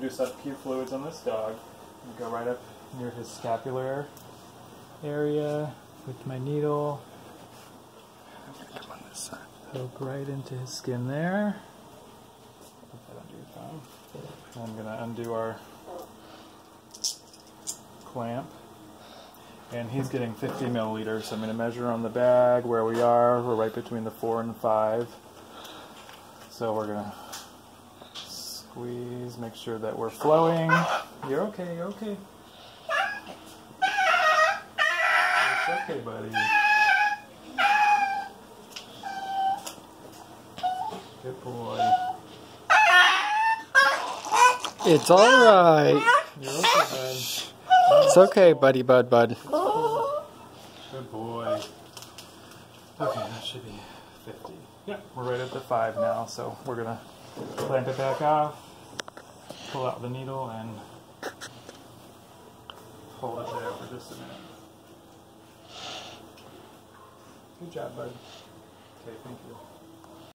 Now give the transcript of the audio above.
going to do fluids on this dog. Go right up near his scapular area with my needle. Come on this side. Poke right into his skin there. Put that under your thumb. I'm going to undo our clamp. And he's getting 50 milliliters. So I'm going to measure on the bag where we are. We're right between the 4 and 5. So we're going to squeeze, make sure that we're flowing. You're okay, you're okay. It's okay, buddy. Good boy. It's alright. You're okay. It's okay, buddy, bud, bud. Good boy. Okay, that should be 50. Yeah, we're right at the 5 now, so we're going to clamp it back off, pull out the needle, and hold it there for just a minute. Good job, bud. Okay, thank you.